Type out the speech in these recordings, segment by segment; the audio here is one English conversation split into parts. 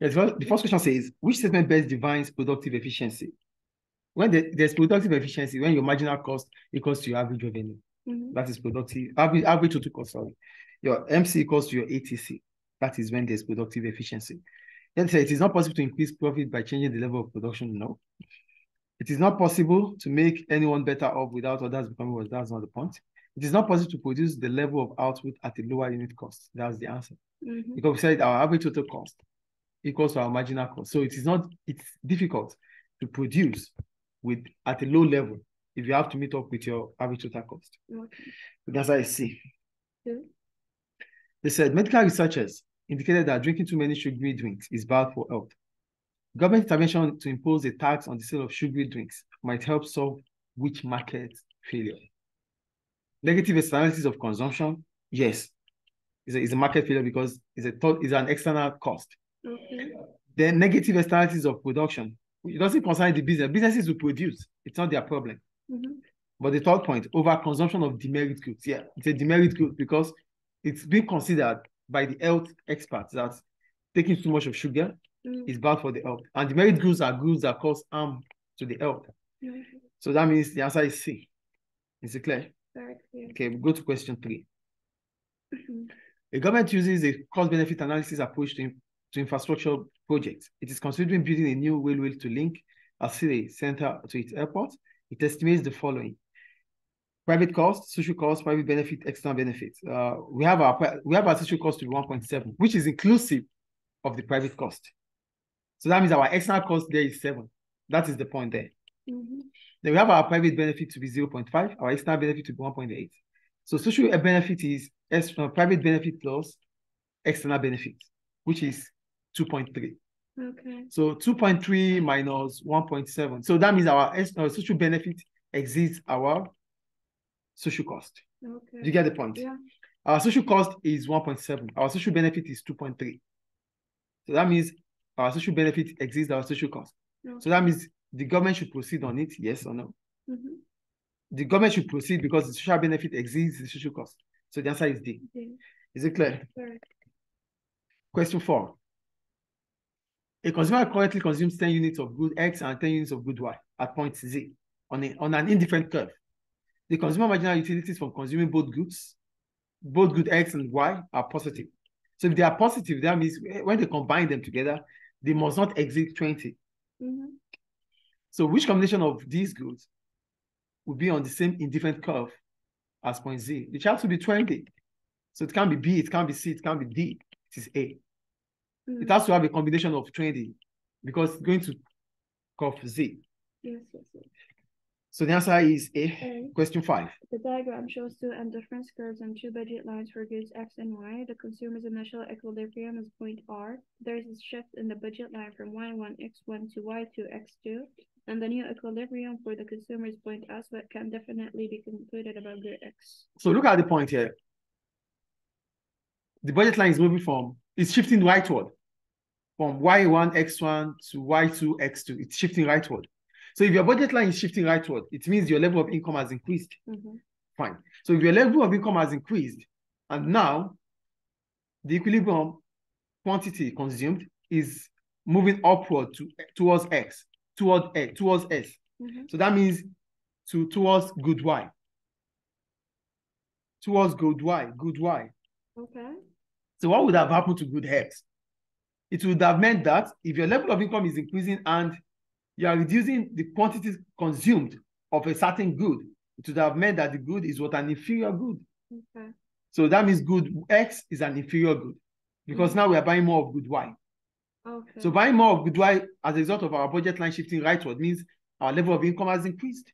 Yes, well, the first question says, which statement best defines productive efficiency? When the, there's productive efficiency, when your marginal cost equals to your average revenue, Mhm. that is productive, average, average total cost, sorry. Your MC equals to your ATC. That is when there's productive efficiency. Then say it is not possible to increase profit by changing the level of production. No. It is not possible to make anyone better off without others becoming worse. That's not the point. It is not possible to produce the level of output at a lower unit cost. That's the answer. Mhm. Because we said our average total cost equals to our marginal cost. So it is not, it's difficult to produce with at a low level if you have to meet up with your average total cost. Okay. That's I see. Good. They said medical researchers indicated that drinking too many sugary drinks is bad for health. Government intervention to impose a tax on the sale of sugary drinks might help solve which market failure? Negative externalities of consumption, yes, it's a, it's a market failure because it's a it's an external cost. Okay. Then negative externalities of production, it doesn't concern the business. Businesses will produce, it's not their problem. Mhm. But the third point, over consumption of demerit goods. Yeah, it's a demerit good because it's been considered by the health experts that taking too much of sugar Mm. is bad for the health. And demerit goods are goods that cause harm to the health. Okay. So that means the answer is C. Is it clear? Very clear. Okay, we go to question three. Mhm. The government uses a cost-benefit analysis approach to, to infrastructure projects. It is considering building a new railway to link a city center to its airport. It estimates the following: private cost, social cost, private benefit, external benefits. Uh, we have our we have our social cost to be 1.7, which is inclusive of the private cost. So that means our external cost there is seven. That is the point there. Mhm. Then we have our private benefit to be 0.5, our external benefit to be 1.8. So social benefit is ex- uh, private benefit plus external benefit, which is 2.3. Okay. So 2.3 minus 1.7. So that means our ex- uh, social benefit exceeds our social cost. Okay. Do you get the point? Yeah. Our social cost is 1.7. Our social benefit is 2.3. So that means our social benefit exceeds our social cost. So that means the government should proceed on it, yes or no? Mhm. The government should proceed because the social benefit exceeds the social cost. So the answer is D. Okay. Is it clear? Question four. A consumer currently consumes 10 units of good X and 10 units of good Y at point Z on, a, on an indifferent curve. The consumer marginal utilities from consuming both goods, both good X and Y are positive. So if they are positive, that means when they combine them together, they must not exceed 20. Mhm. So which combination of these goods will be on the same indifferent curve as point Z? It has to be 20. So it can't be B, it can't be C, it can't be D. It is A. Mm. It has to have a combination of 20 because it's going to curve Z. Yes, yes, yes. So the answer is A. A. Question five. The diagram shows two indifference curves and two budget lines for goods X and Y. The consumer's initial equilibrium is point R. There is a shift in the budget line from Y1, X1 to Y2, X2. And the new equilibrium for the consumer's point but can definitely be concluded about good X. So look at the point here. The budget line is moving from, it's shifting rightward from Y1, X1 to Y2, X2. It's shifting rightward. So if your budget line is shifting rightward, it means your level of income has increased. Mhm. Fine. So if your level of income has increased, and now the equilibrium quantity consumed is moving upward to towards X, towards X, towards S. Mhm. So that means to towards good Y. Towards good Y, good Y. Okay. So what would have happened to good X? It would have meant that if your level of income is increasing and you are reducing the quantities consumed of a certain good, it would have meant that the good is what an inferior good. Okay. So that means good X is an inferior good because now we are buying more of good Y. Okay. So buying more of good Y as a result of our budget line shifting rightward means our level of income has increased.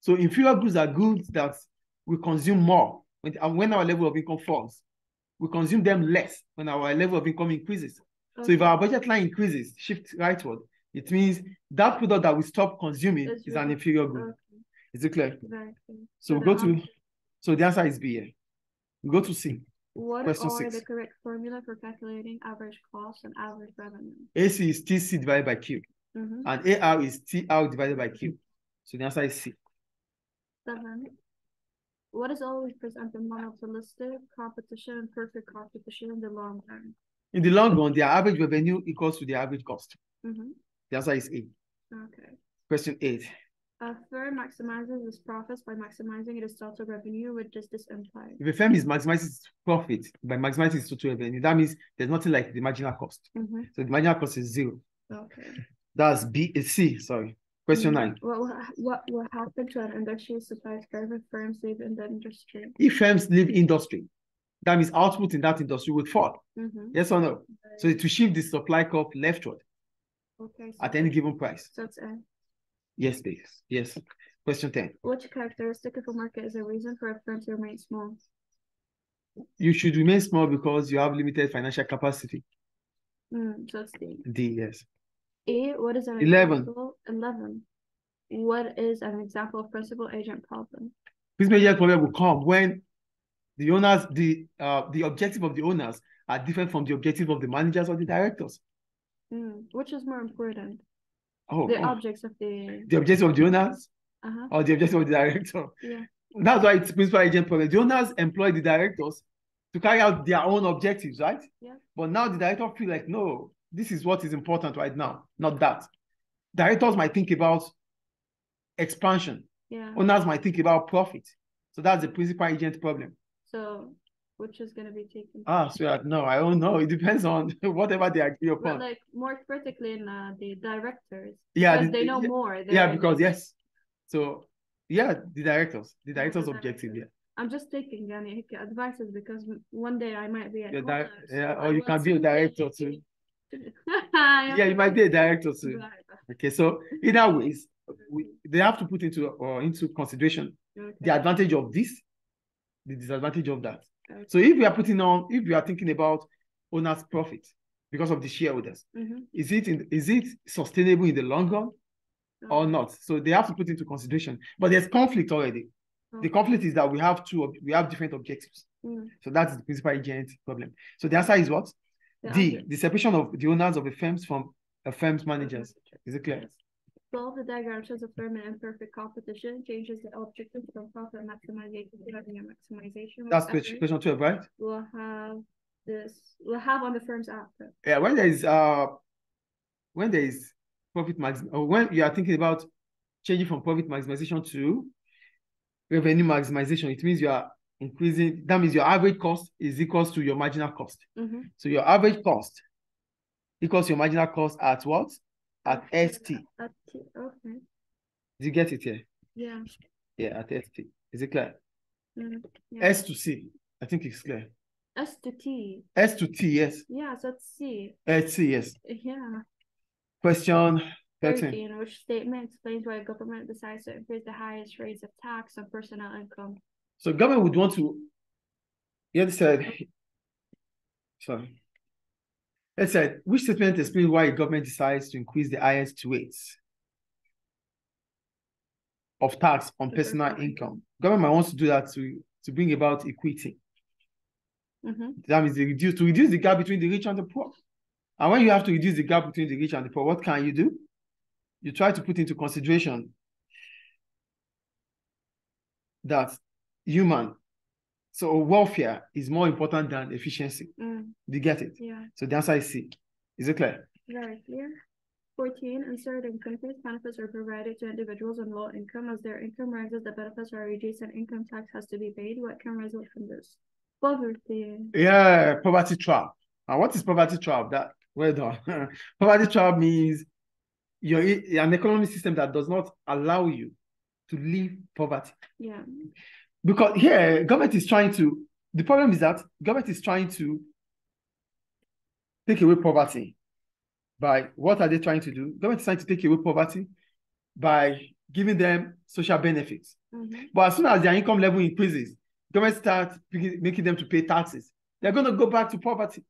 So inferior goods are goods that we consume more when, and when our level of income falls. We consume them less when our level of income increases. So if our budget line increases, shift rightward, it means that product that we stop consuming That's is an inferior good. Okay. Is it clear? Very clear. So we go to, so the answer is B here. We go to C. What question are six. the correct formula for calculating average cost and average revenue? AC is TC divided by Q, Mhm. and AR is TR divided by Q. So the answer is C. Seven. What is always present in monopolistic competition and perfect competition in the long term? In the long run, their average revenue equals to the average cost. Mm-hmm. The answer is A. Okay. Question eight. A firm maximizes its profits by maximizing its total revenue. What does this imply? If a firm is maximizing its profit by maximizing its total revenue, that means there's nothing like the marginal cost. Mm-hmm. So the marginal cost is zero. Okay. That's B, uh, C, sorry. Question Mhm. nine. What what will happen to an industry supplies private firms leave in the industry? If firms leave industry, that means output in that industry would fall. Mm-hmm. Yes or no? So to shift the supply curve leftward Okay. So, at any given price. so it's A. Yes, please. Yes. Question 10. Which characteristic of a market is a reason for a firm to remain small? You should remain small because you have limited financial capacity. Mm, so it's D. D, yes. A. What is an 11. example? Eleven. What is an example of principal agent problem? This major problem will come when the owners, the uh, the objective of the owners are different from the objective of the managers or the directors. Mm, which is more important? Oh, the oh, objects of the. the objects of the owners Uh-huh. or the objects of the director. Yeah. That's why it's principal agent problem. The owners employ the directors to carry out their own objectives, right? Yeah. But now the director feel like, no, this is what is important right now, not that. Directors might think about expansion. Yeah. Owners might think about profit. So that's the principal agent problem. So, which is going to be taken? Ah, so uh, no, I don't know. It depends on whatever they agree But upon. like more critically in uh, the directors, yeah, because the- they know yeah, more. yeah, in because yes. So yeah, the directors, the directors' objective, yeah. I'm just taking any advices because one day I might be The di- yeah, or I you can be a director too. yeah, you might be a director too. Okay, so either ways, we, they have to put into or into consideration Okay. the advantage of this, the disadvantage of that. Okay. So if we are putting on, if we are thinking about owners' profit because of the shareholders, Mhm. is it in, is it sustainable in the long run or not? So they have to put into consideration. But there's conflict already. The conflict is that we have two, we have different objectives. Mm. So that's the principal agent problem. So the answer is what? The D, the separation of the owners of the firms from a firm's managers. Is it clear? Yes. Solve the diagram shows a firm in imperfect competition, changes the objective from profit maximization to revenue maximization. That's which question, question 12, right? We'll have this, we'll have on the firm's output. Yeah, when there is uh when there is profit max or when you are thinking about changing from profit maximization to revenue maximization, it means you are increasing that means your average cost is equals to your marginal cost. Mhm. So your average cost equals your marginal cost at what? At ST. At T, okay, Did you get it here? yeah. Yeah, at ST. Is it clear? mhm, yeah. S to C. I think it's clear. S to T, S to T, yes. yeah, so it's C, T, yes. yeah. Question 13. Thirteen, which statement explains why government decides to increase the highest rates of tax on personal income. So government would want to, you said, sorry. It said, which statement explains why a government decides to increase the highest rates of tax on personal income? Government wants to do that to, to bring about equity. Mm-hmm. That means they reduce to reduce the gap between the rich and the poor. And when you have to reduce the gap between the rich and the poor, what can you do? You try to put into consideration that human, so welfare is more important than efficiency. Mm, Do you get it? yeah, So the answer is C. Is it clear? very clear. Fourteen, in certain countries, benefits are provided to individuals on low income. As their income rises, the benefits are reduced and income tax has to be paid. What can result from this? Poverty. Yeah, poverty trap. And what is poverty trap? That well done. poverty trap means you're an economic system that does not allow you to leave poverty. Yeah. Because here, government is trying to, the problem is that government is trying to take away poverty by what are they trying to do? Government is trying to take away poverty by giving them social benefits. Mm-hmm. But as soon as their income level increases, government starts making them to pay taxes. They're going to go back to poverty.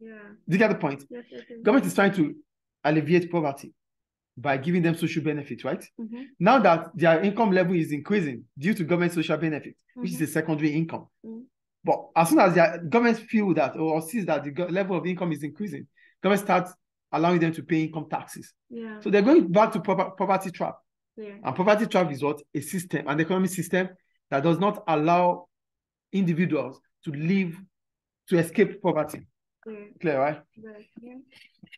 Yeah. Do you get the point? Yes. Government is trying to alleviate poverty by giving them social benefits, right? Mhm, Now that their income level is increasing due to government social benefits, which is mhm. a secondary income. Mhm. But as soon as the government feel that or sees that the level of income is increasing, government starts allowing them to pay income taxes. Yeah. So they're going back to proper, poverty trap. Clear. And poverty trap is what? A system, an economic system that does not allow individuals to live, to escape poverty. Clear. Clear, right? Right, yeah.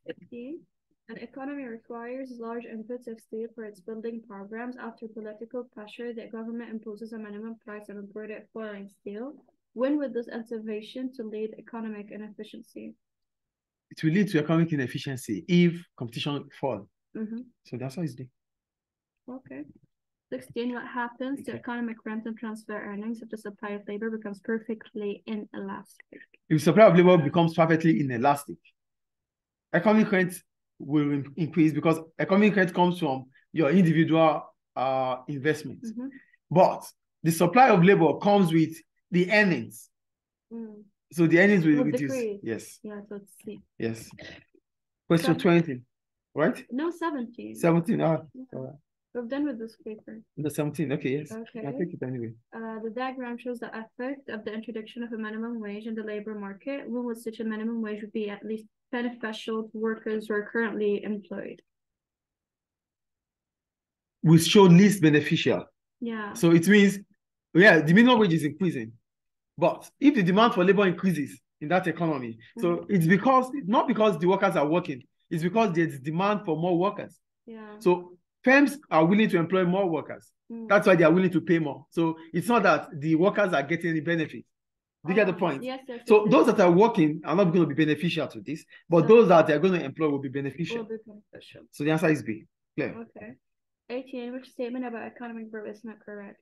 Fifteen, an economy requires large inputs of steel for its building programs. After political pressure, the government imposes a minimum price on imported foreign steel. When would this intervention to lead economic inefficiency? It will lead to economic inefficiency if competition fall. Mm-hmm. So that's how it's done. Okay. Sixteen, what happens to economic rent and transfer earnings if the supply of labor becomes perfectly inelastic? If supply of labor becomes perfectly inelastic, economic rent will in- increase because economic rent comes from your individual uh, investments. Mhm. But the supply of labor comes with the earnings. Mm, So the earnings will Will reduce. decrease. Yes, Yeah, so yes. Question Seven. 20, right? No, seventeen. 17. Ah, Yeah. We're done with this paper. The 17. Okay, yes. Okay. I'll take it anyway. Uh, the diagram shows the effect of the introduction of a minimum wage in the labor market. When would such a minimum wage would be at least beneficial to workers who are currently employed? We show least beneficial. Yeah. So it means, yeah, the minimum wage is increasing. But if the demand for labor increases in that economy, so it's because, not because the workers are working, it's because there's demand for more workers. Yeah. So firms are willing to employ more workers. Mm. That's why they are willing to pay more. So it's not that the workers are getting any benefit. Do you get the Oh, point? Yes, yes. So yes, those that are working are not going to be beneficial to this, but So- those that they are going to employ will be Will beneficial. be beneficial. So the answer is B. Clear. Okay. Eighteen, which statement about economic growth is not correct?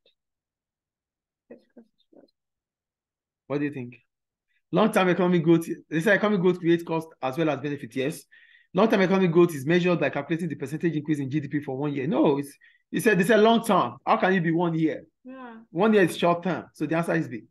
What do you think? Long-term economic growth, they say economic growth creates cost as well as benefit. Yes. Long-term economic growth is measured by calculating the percentage increase in GDP for one year. No, it's they said they said long term. How can it be one year? Yeah. One year is short term. So the answer is B.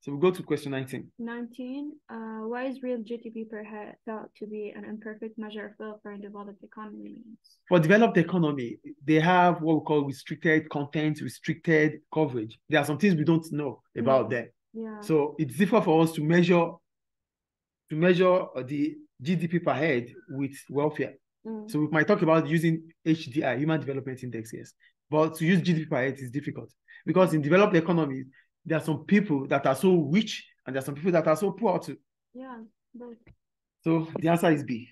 So we go to question 19. Nineteen, uh, why is real GDP per head felt to be an imperfect measure of welfare in developed economies? For developed economy, they have what we call restricted content, restricted coverage. There are some things we don't know about Mm. them. Yeah. So it's difficult for us to measure to measure the GDP per head with welfare. Mm. So we might talk about using HDI, Human Development Index, yes. But to use GDP per head is difficult because in developed economies, there are some people that are so rich and there are some people that are so poor too. Yeah. Both. So the answer is B.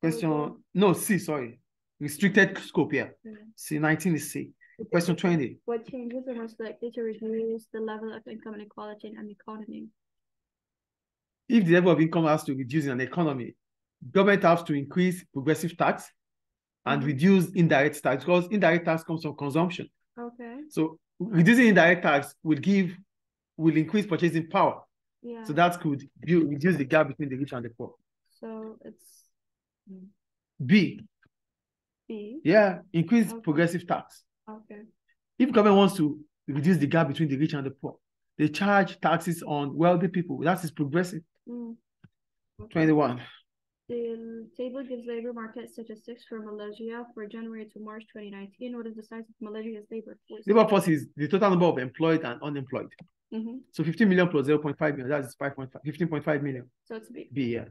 Question Okay. no C, sorry. Restricted scope here. Yeah. C 19 is C. Question 20. What changes are most likely to reduce the level of income inequality in an economy? If the level of income has to reduce in an economy, government has to increase progressive tax and Mhm. reduce indirect tax because indirect tax comes from consumption. Okay. So reducing indirect tax will give will increase purchasing power. Yeah. So that could reduce the gap between the rich and the poor. So it's B, B. yeah, increase Okay. progressive tax. Okay. If government wants to reduce the gap between the rich and the poor, they charge taxes on wealthy people. That is progressive. Mm. Okay. 21. The table gives labor market statistics for Malaysia for January to March 2019. What is the size of Malaysia's labor force? Labor force is the total number of employed and unemployed. Mhm. So 15 million plus 0.5 million, that is 5.5, 15.5 million. So it's B. B, yeah.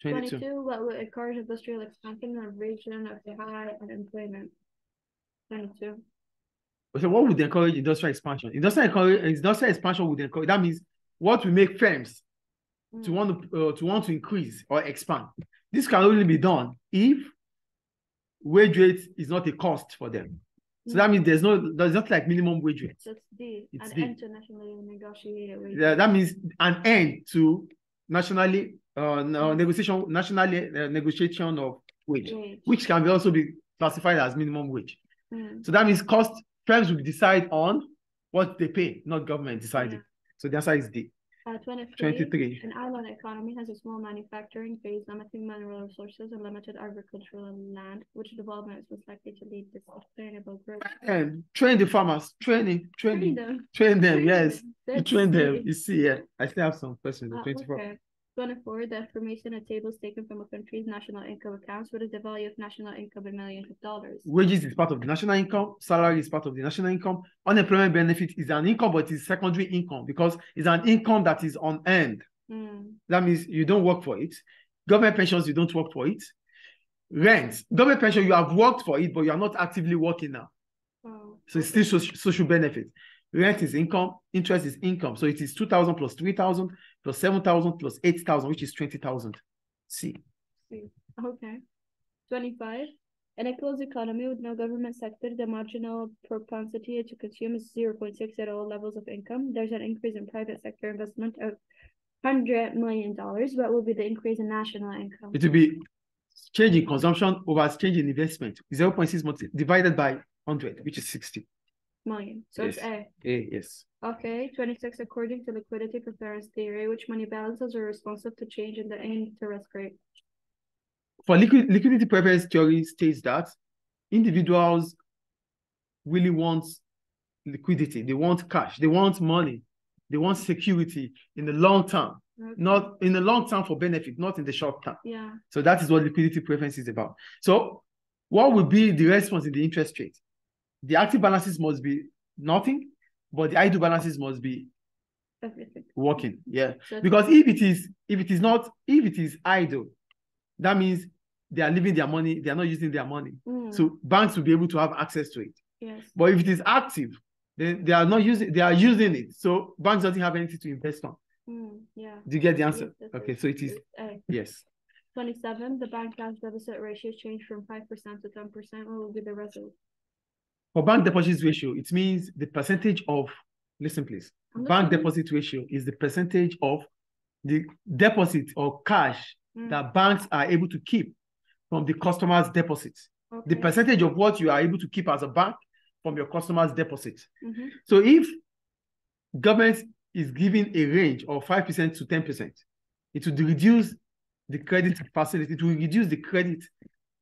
22. 22. What would encourage industrial expansion in a region of high unemployment? 22. So what would encourage industrial expansion? Industrial, industrial expansion would encourage, that means what will make firms to Mm. want to uh, to want to increase or expand. This can only be done if wage rate is not a cost for them. So that means there's no there's not like minimum wage rate. D. It's An D. internationally negotiated wage. Yeah, that means an end to nationally uh, no, Mm. negotiation nationally uh, negotiation of wage, Wage. which can be also be classified as minimum wage. Mm. So that means cost firms will decide on what they pay, not government deciding. Yeah. So the answer is D. Uh, 23. 23. An island economy has a small manufacturing base, limiting mineral resources and limited agricultural land, which development is most likely to lead to sustainable growth. And train the farmers, training, training, Train them. train them, yes. Train them. You see, yeah. I still have some questions. Uh, 24. okay. 24. The information in tables taken from a country's national income accounts. What is the value of national income in millions of dollars? Wages is part of the national income, salary is part of the national income, unemployment benefit is an income, but it's secondary income because it's an income that is unearned. Mm. That means you don't work for it. Government pensions, you don't work for it. Rent, government pension, you have worked for it, but you are not actively working now. Oh, So it's still social benefit. Rent is income, interest is income. So it is 2,000 plus 3,000 plus 7,000 plus 8,000, which is 20,000. C. Okay. Twenty-five. In a closed economy with no government sector, the marginal propensity to consume is zero point six at all levels of income. There's an increase in private sector investment of hundred million dollars. What will be the increase in national income? It will be change in consumption over change in investment. 0.6 divided by 100, which is 60. Million. So it's A. A, yes. Okay, twenty-six, according to liquidity preference theory, which money balances are responsive to change in the interest rate? For liquid, liquidity preference theory states that individuals really want liquidity, they want cash, they want money, they want security in the long term, Okay. not in the long term for benefit, not in the short term. Yeah, So that is what liquidity preference is about. So what would be the response in the interest rate? The active balances must be nothing, but the idle balances must be working. Yeah. Because if it is if it is not if it is idle, that means they are leaving their money, they are not using their money. Mm, So banks will be able to have access to it. yes, But if it is active, then they are not using they are using it. So banks doesn't have anything to invest on. mm, yeah. Do you get the answer? Yes, Okay, so it is A. yes. Twenty-seven, the bank cash deposit ratio changed from five percent to ten percent. What will be the result? For bank deposits ratio, it means the percentage of listen, please. Bank deposit ratio is the percentage of the deposit or cash Mm, that banks are able to keep from the customer's deposits. The percentage of what you are able to keep as a bank from your customer's deposits. Mhm, So if government is giving a range of 5% to 10%, it would reduce the credit facility, it will reduce the credit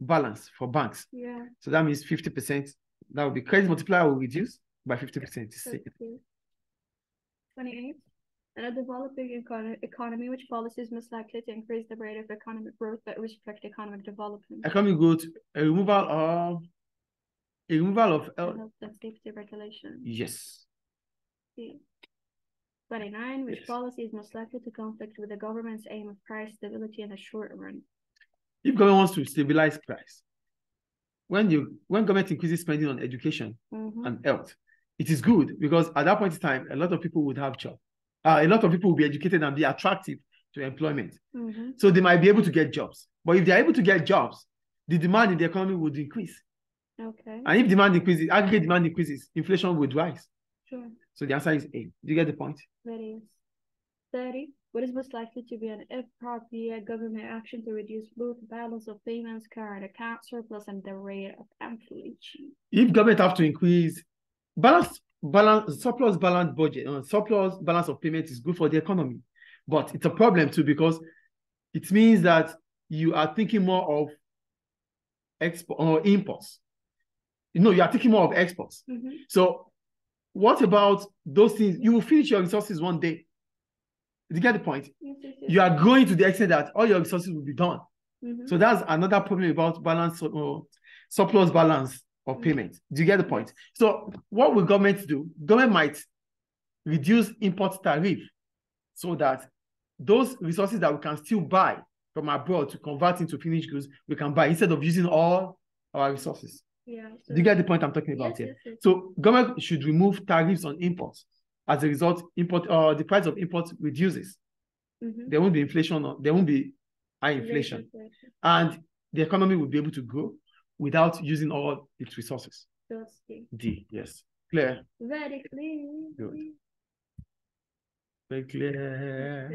balance for banks. Yeah. So that means 50%. That would be credit multiplier will reduce by 50%. that's good. Twenty-eight, in a developing econo- economy, which policy is most likely to increase the rate of economic growth but restrict economic development? Economic growth, a removal of a removal of Health and safety regulation. yes. Twenty-nine, which Yes. policy is most likely to conflict with the government's aim of price stability in the short run? If government wants to stabilize price, when you when government increases spending on education Mhm, and health, it is good because at that point in time, a lot of people would have job. Uh, a lot of people will be educated and be attractive to employment. mhm, So they might be able to get jobs. But if they're able to get jobs, the demand in the economy would increase. Okay, And if demand increases, aggregate demand increases, inflation would rise. sure. So the answer is A. Do you get the point? That is thirty. What is most likely to be an appropriate government action to reduce both balance of payments, current account surplus, and the rate of inflation? If government have to increase balance, balance, surplus balance budget, uh, surplus balance of payment is good for the economy. But it's a problem too because it means that you are thinking more of export or imports. You know, you are thinking more of exports. Mhm, So what about those things? You will finish your resources one day. Do you get the point? You are growing to the extent that all your resources will be done. Mhm, So that's another problem about balance or surplus balance of Mhm. payment. Do you get the point? So what will government do? Government might reduce import tariff so that those resources that we can still buy from abroad to convert into finished goods, we can buy instead of using all our resources. Yeah. Do you get the point I'm talking about Yes, here? yes, yes. So government should remove tariffs on imports. As a result, import uh, the price of imports reduces. Mhm. There won't be inflation. or- There won't be high inflation, and the economy will be able to grow without using all its resources. D. Yes. Clear. Very clear. Good. Very clear.